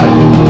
God.